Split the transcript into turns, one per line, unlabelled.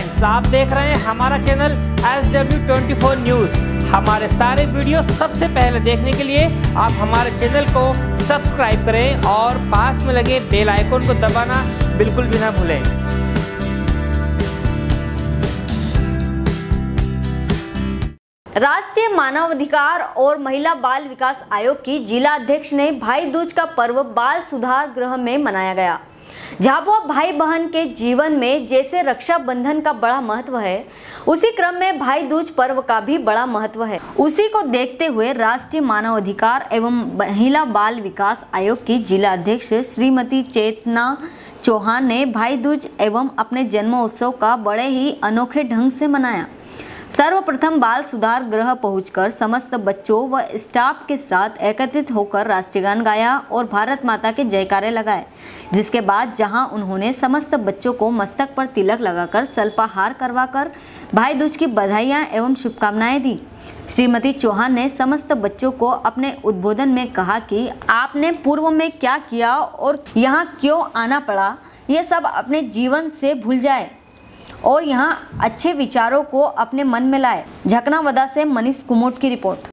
Friends आप देख रहे हैं हमारा channel S W twenty four news हमारे सारे वीडियो सबसे पहले देखने के लिए आप हमारे चैनल को सब्सक्राइब करें और पास में लगे बेल आइकन को दबाना बिल्कुल भी ना भूलें।
राष्ट्रीय मानवाधिकार और महिला बाल विकास आयोग की जिला अध्यक्ष ने भाई दूज का पर्व बाल सुधार गृह में मनाया गया। झाबुआ भाई बहन के जीवन में जैसे रक्षाबंधन का बड़ा महत्व है, उसी क्रम में भाई दूज पर्व का भी बड़ा महत्व है। उसी को देखते हुए राष्ट्रीय मानवाधिकार एवं महिला बाल विकास आयोग की जिला अध्यक्ष श्रीमती चेतना चौहान ने भाई दूज एवं अपने जन्मोत्सव का बड़े ही अनोखे ढंग से मनाया। सर्वप्रथम बाल सुधार गृह पहुंचकर समस्त बच्चों व स्टाफ के साथ एकत्रित होकर राष्ट्रीय गान गाया और भारत माता के जयकारे लगाए, जिसके बाद जहाँ उन्होंने समस्त बच्चों को मस्तक पर तिलक लगाकर सल्पाहार करवाकर भाई दूज की बधाइयाँ एवं शुभकामनाएँ दी। श्रीमती चौहान ने समस्त बच्चों को अपने उद्बोधन में कहा कि आपने पूर्व में क्या किया और यहाँ क्यों आना पड़ा ये सब अपने जीवन से भूल जाए। और यहाँ अच्छे विचारों को अपने मन में लाए। झकनावदा से मनीष कुमोट की रिपोर्ट।